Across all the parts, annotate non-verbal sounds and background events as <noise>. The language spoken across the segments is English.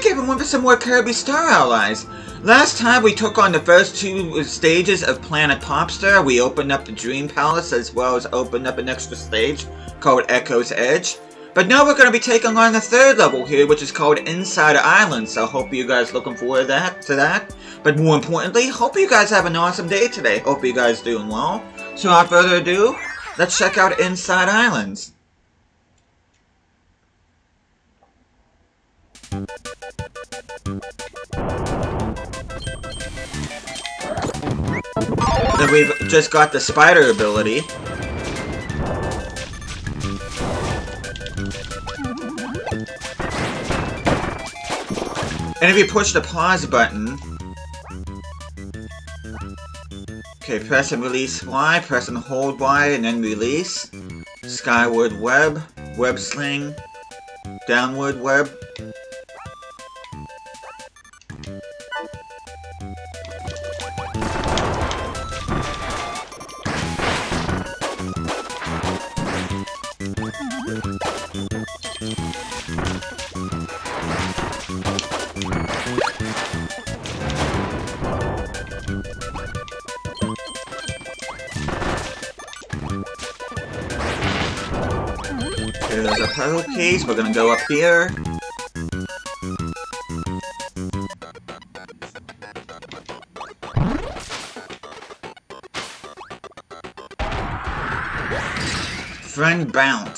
back everyone for some more Kirby Star Allies. Last time we took on the first two stages of Planet Popstar. We opened up the Dream Palace as well as opened up an extra stage called Echo's Edge. But now we're going to be taking on the third level here, which is called Inside Island. So hope you guys looking forward to that. To that. But more importantly, hope you guys have an awesome day today. Hope you guys doing well. So without further ado, let's check out Inside Islands. Then we've just got the spider ability. And if you push the pause button... Okay, press and release Y, press and hold Y, and then release. Skyward web, web sling, downward web, There's a puzzle piece. We're gonna go up here. Friend bounce.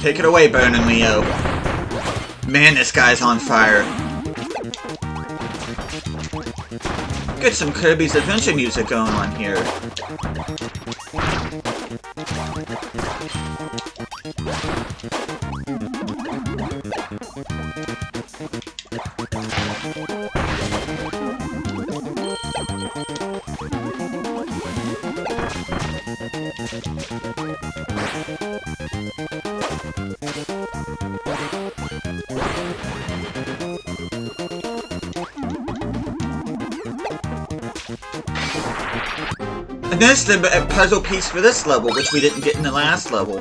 Take it away, Burning Leo. Man, this guy's on fire. Get some Kirby's Adventure music going on here. There's the uh, puzzle piece for this level, which we didn't get in the last level.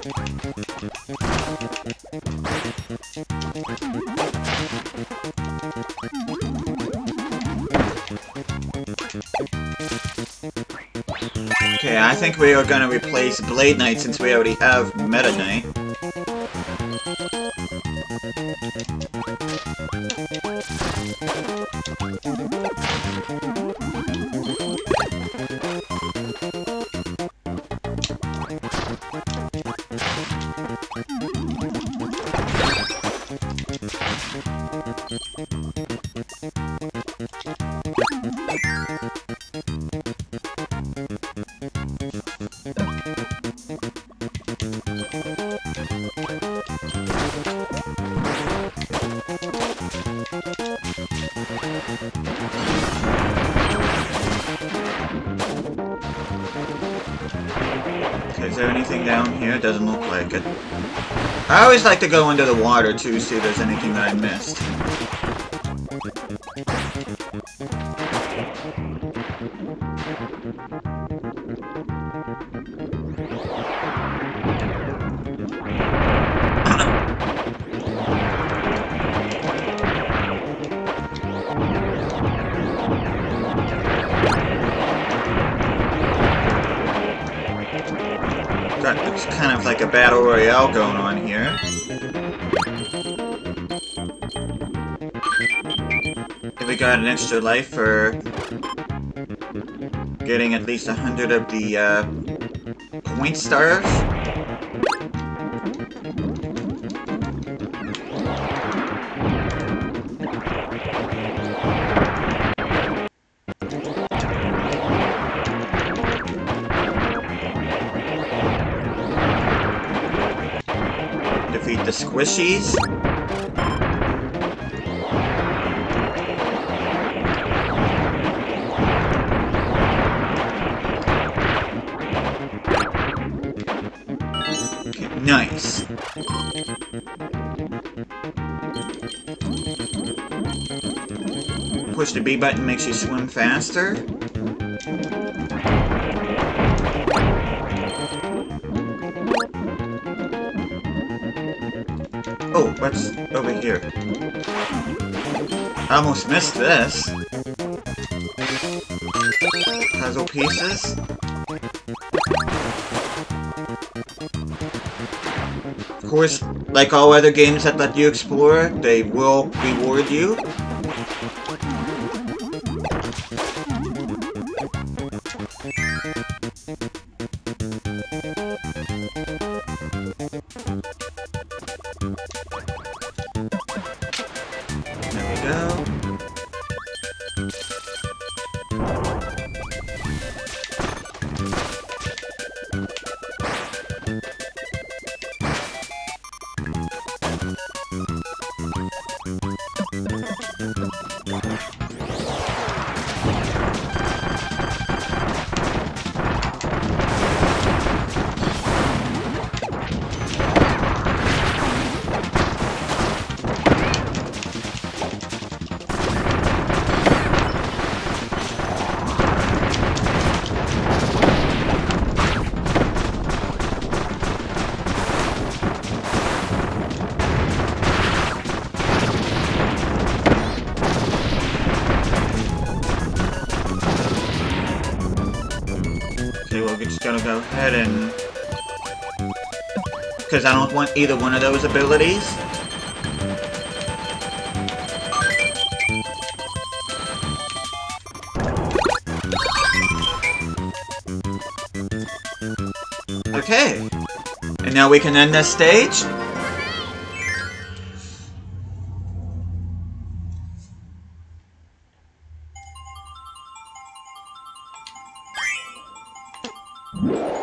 Okay, I think we are gonna replace Blade Knight since we already have Meta Knight. Here? Doesn't look like it. I always like to go under the water too, see if there's anything that I missed. It's kind of like a battle royale going on here. Have we got an extra life for getting at least a hundred of the uh, point stars? Squishies. Nice. Push the B button makes you swim faster. Oh, what's over here? I almost missed this. Puzzle pieces. Of course, like all other games that let you explore, they will reward you. Go. Because I don't want either one of those abilities. Okay. And now we can end this stage.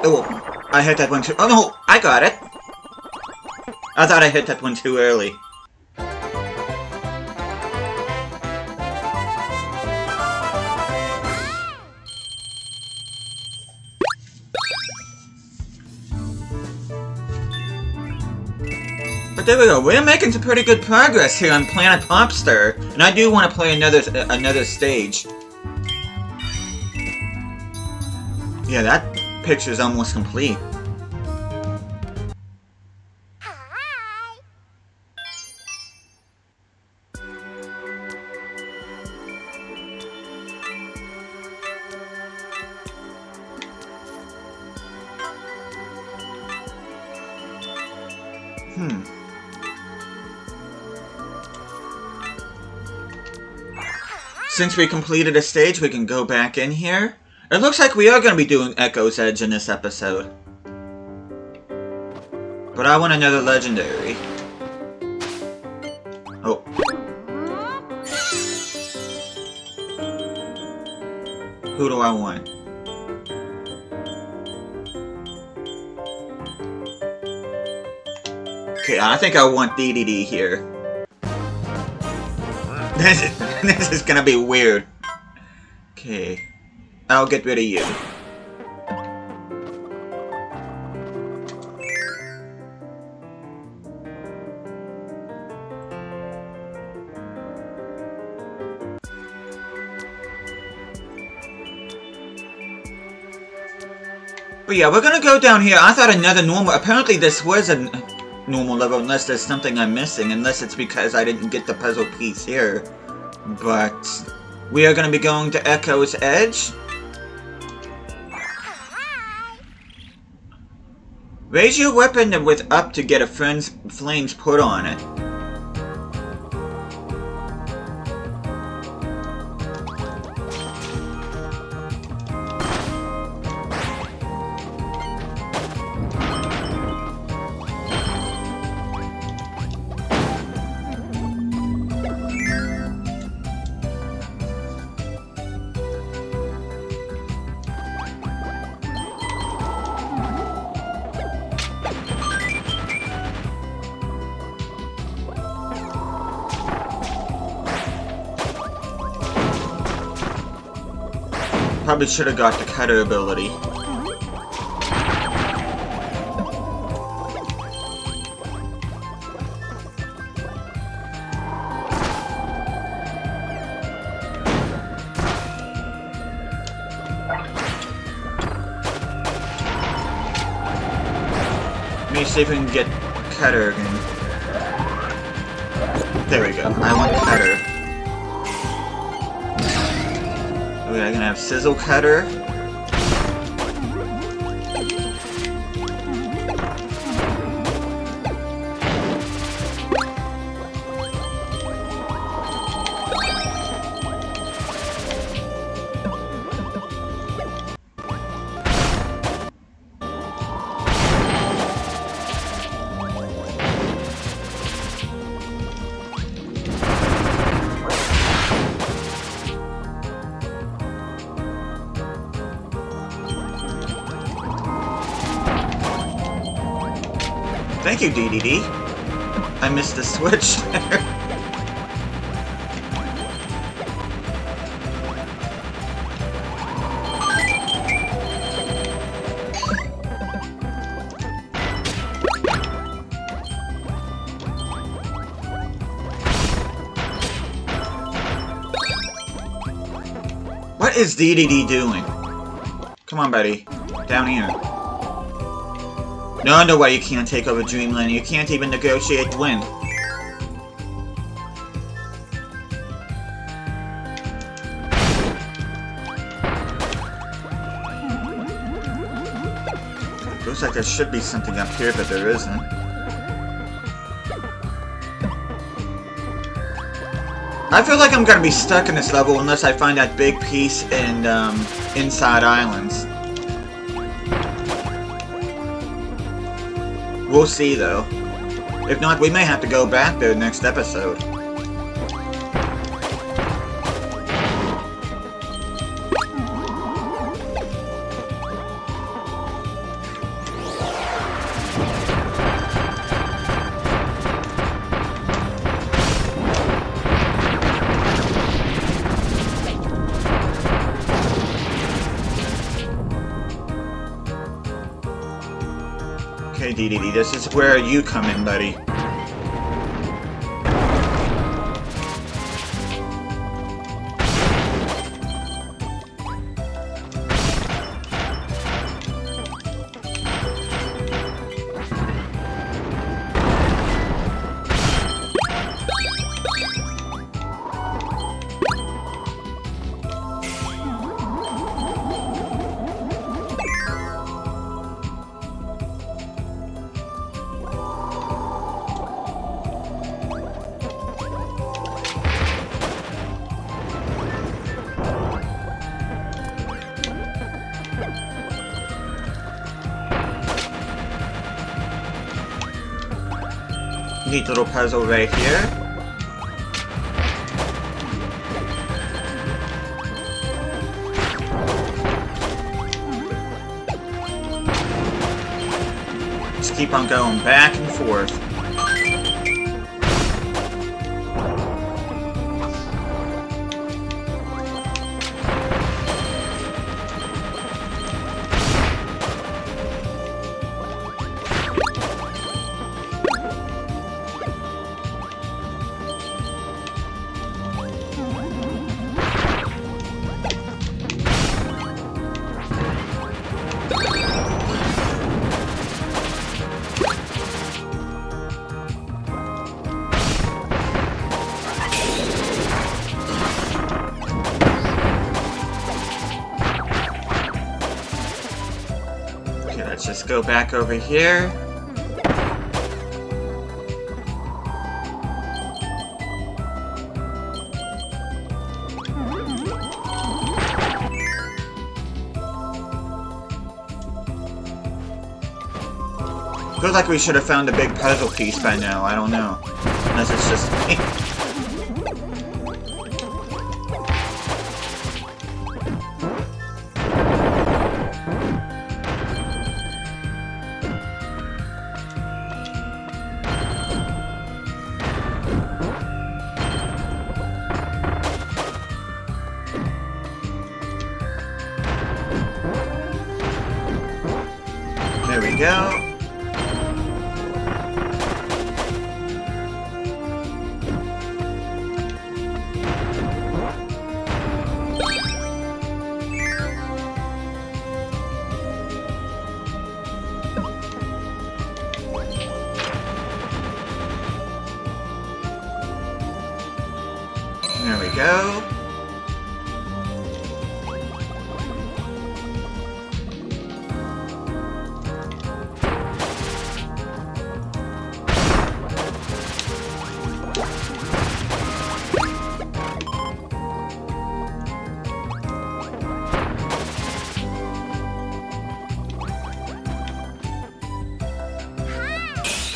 Oh, I hit that one too- Oh no! I got it! I thought I hit that one too early. But there we go. We're making some pretty good progress here on Planet Popstar, and I do want to play another uh, another stage. Yeah, that picture's almost complete. Since we completed a stage, we can go back in here. It looks like we are going to be doing Echo's Edge in this episode. But I want another legendary. Oh. Who do I want? Okay, I think I want DDD here. <laughs> This is, this is gonna be weird. Okay. I'll get rid of you. But yeah, we're gonna go down here. I thought another normal... Apparently this was a normal level, unless there's something I'm missing. Unless it's because I didn't get the puzzle piece here. But... We are gonna be going to Echo's Edge. Raise your weapon with up to get a friend's flames put on it. Probably should have got the cutter ability. Let me see if we can get cutter again. There we go. I want cutter. Okay, I can have sizzle cutter. Thank you, DDD. I missed the switch <laughs> there. What is DDD doing? Come on, buddy. Down here. No, wonder why you can't take over Dreamland. You can't even negotiate the win. Looks like there should be something up here, but there isn't. I feel like I'm gonna be stuck in this level unless I find that big piece in um, Inside Islands. We'll see, though. If not, we may have to go back there next episode. Where are you come in, buddy. Neat little puzzle right here. Just keep on going back and forth. Go back over here. Feels like we should have found a big puzzle piece by now, I don't know. Unless it's just <laughs> we go.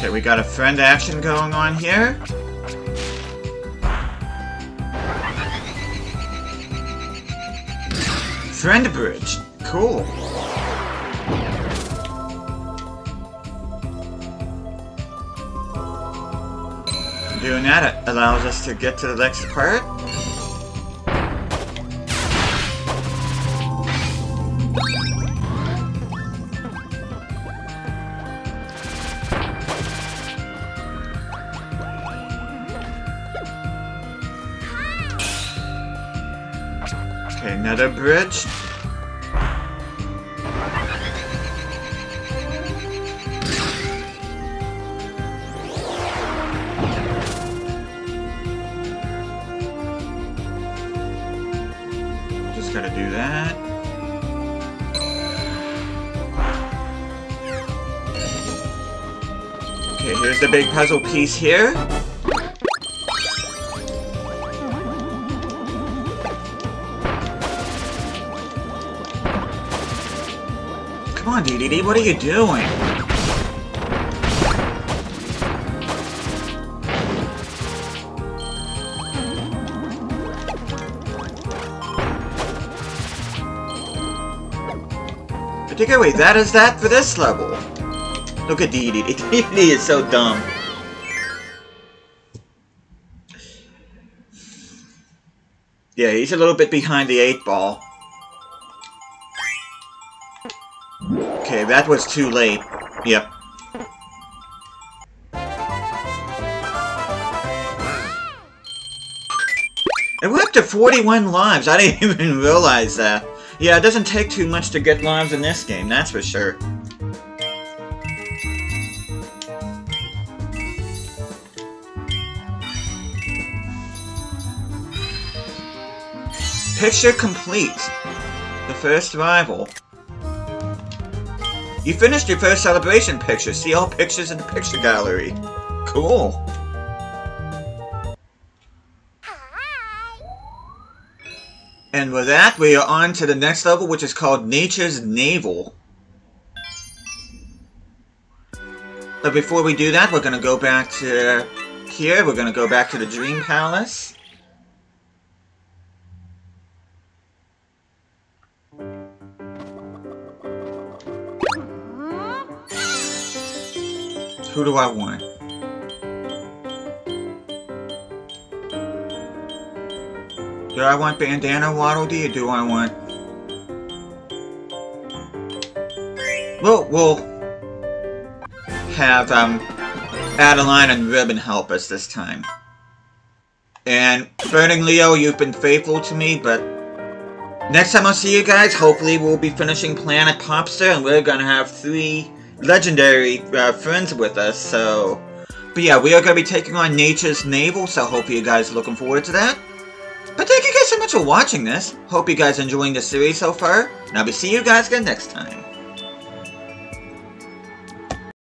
Okay, we got a friend action going on here. Friend bridge. Cool. Doing that allows us to get to the next part. Another bridge. Just gotta do that. Okay, here's the big puzzle piece here. Come on, DDD, what are you doing? I take away that is that for this level. Look at DDD. DDD <laughs> is so dumb. Yeah, he's a little bit behind the eight ball. Okay, that was too late. Yep. And we're up to 41 lives. I didn't <laughs> even realize that. Yeah, it doesn't take too much to get lives in this game, that's for sure. Picture complete. The first rival. You finished your first celebration picture. See all pictures in the picture gallery. Cool. And with that, we are on to the next level, which is called Nature's Navel. But before we do that, we're going to go back to here. We're going to go back to the Dream Palace. Who do I want? Do I want Bandana Waddle Dee or do I want... Well, we'll have um, Adeline and Ribbon help us this time. And Burning Leo, you've been faithful to me, but next time I'll see you guys, hopefully we'll be finishing Planet Popstar and we're gonna have three legendary uh, friends with us, so... But yeah, we are going to be taking on Nature's Navel, so hope you guys are looking forward to that. But thank you guys so much for watching this. Hope you guys are enjoying the series so far, and I'll be seeing you guys again next time.